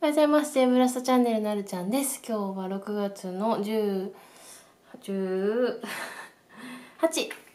おはようございます。ムラスチャンネルなるちゃんです。今日は6月の10、10 18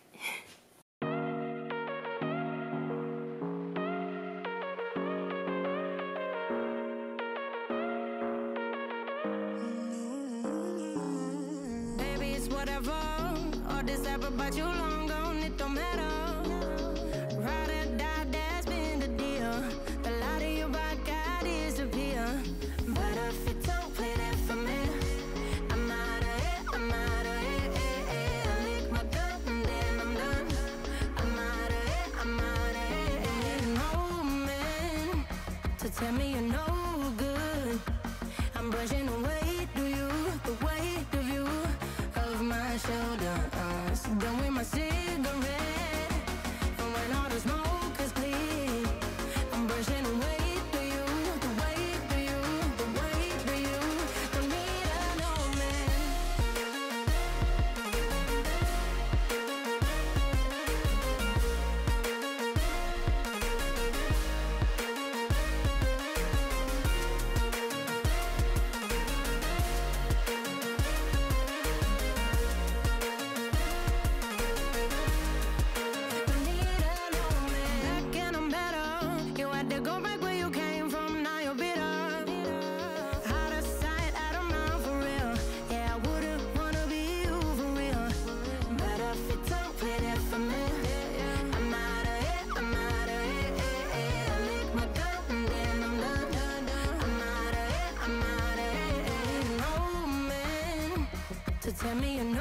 Tell me and.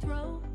throw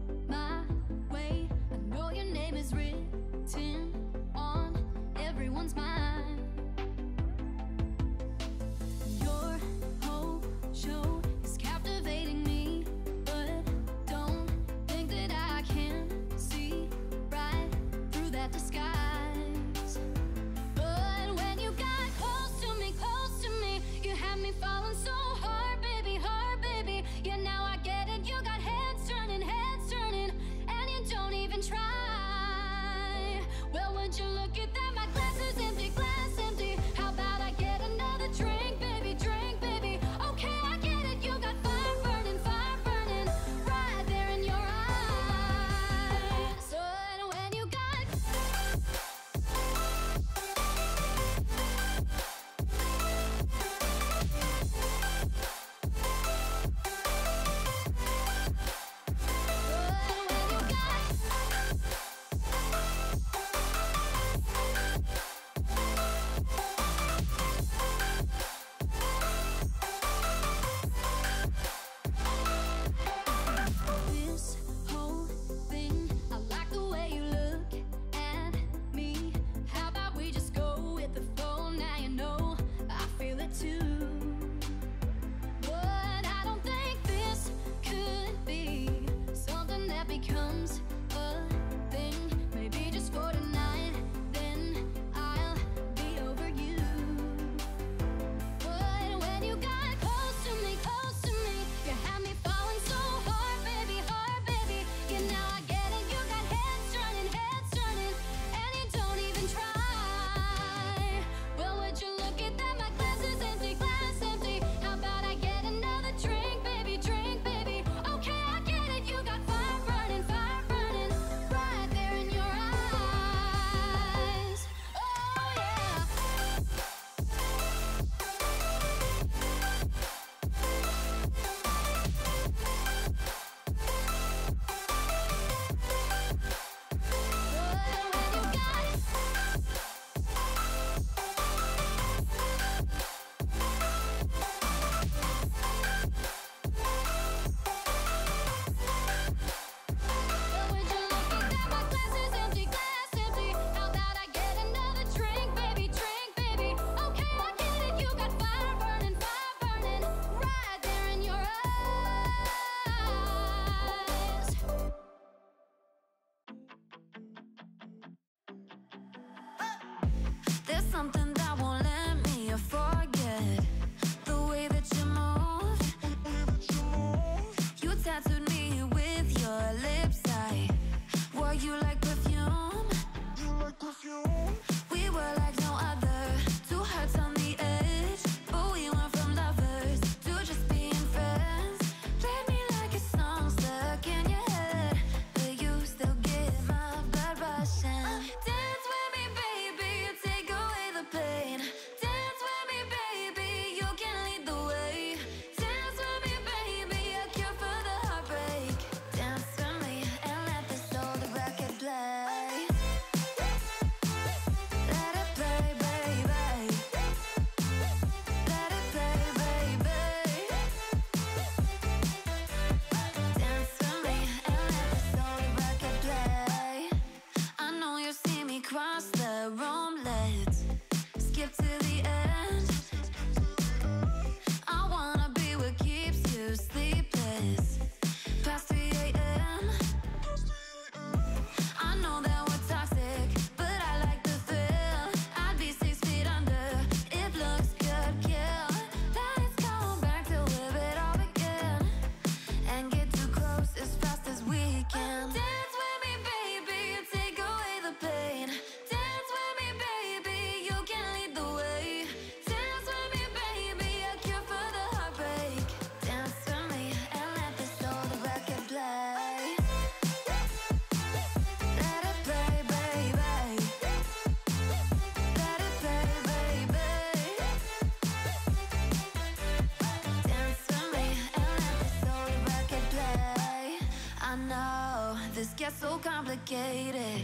so complicated.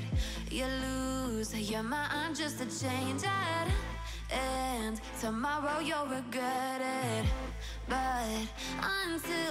You lose your mind just to change it. And tomorrow you'll regret it. But until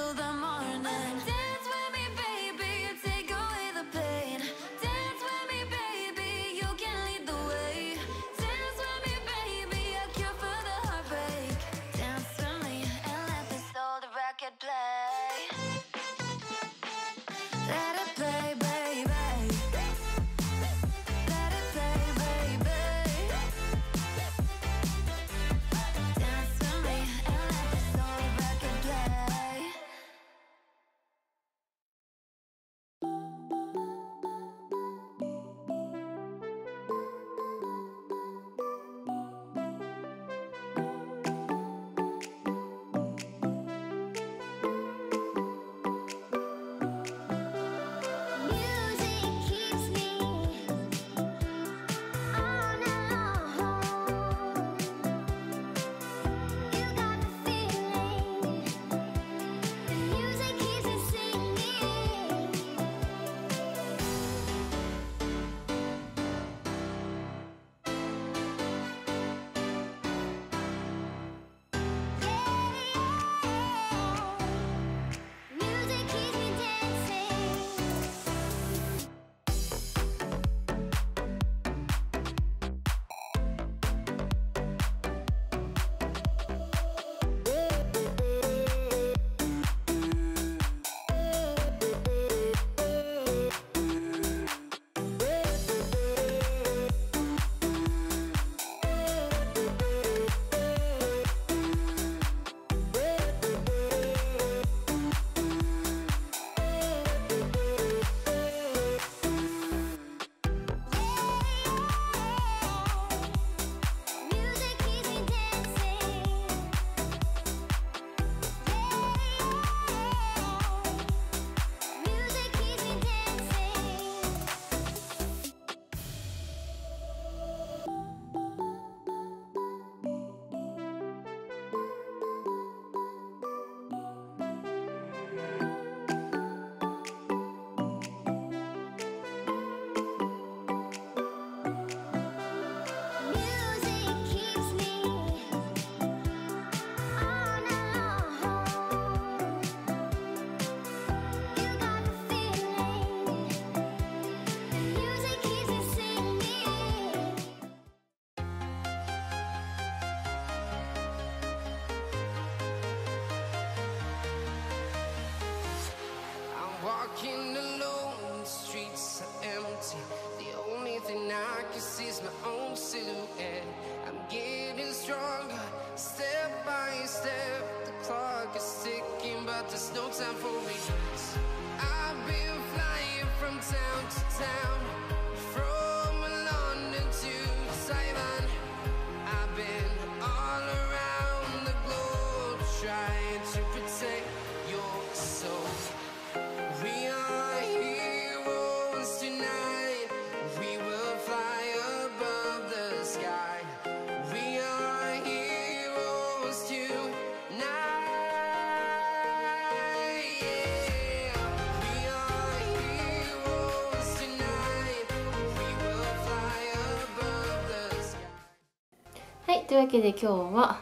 というわけで今日は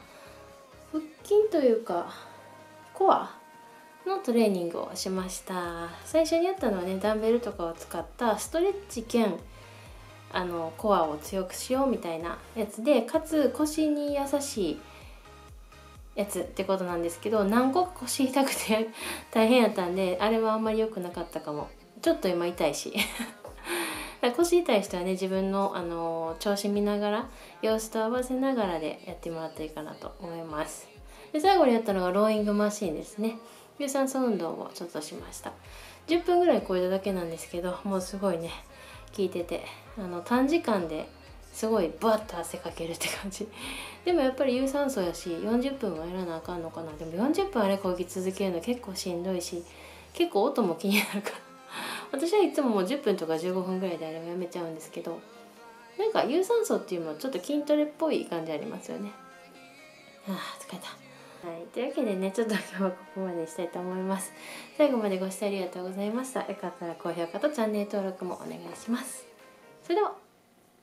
腹筋というかコアのトレーニングをしました。最初にやったのはねダンベルとかを使ったストレッチ兼あのコアを強くしようみたいなやつでかつ腰に優しいやつってことなんですけど何個か腰痛くて 大変やったんであれはあんまり良くなかったかも。ちょっと今痛いし。だから腰痛い人はね自分の、あの調子見ながら様子と合わせながらでやってもらったらいいかなと思います。で最後にやったのがローイングマシーンですね。有酸素運動をちょっとしました。10分ぐらい超えただけなんですけどもうすごいね効いててあの短時間ですごいバッと汗かけるって感じ。でもやっぱり有酸素やし40分はやらなあかんのかな。でも40分あれこぎ続けるの結構しんどいし結構音も気になるから。私はいつももう10分とか15分ぐらいであれをやめちゃうんですけどなんか有酸素っていうのはちょっと筋トレっぽい感じありますよね。あ疲れた。はい、というわけでねちょっと今日はここまでしたいと思います。最後までご視聴ありがとうございました。よかったら高評価とチャンネル登録もお願いします。それでは。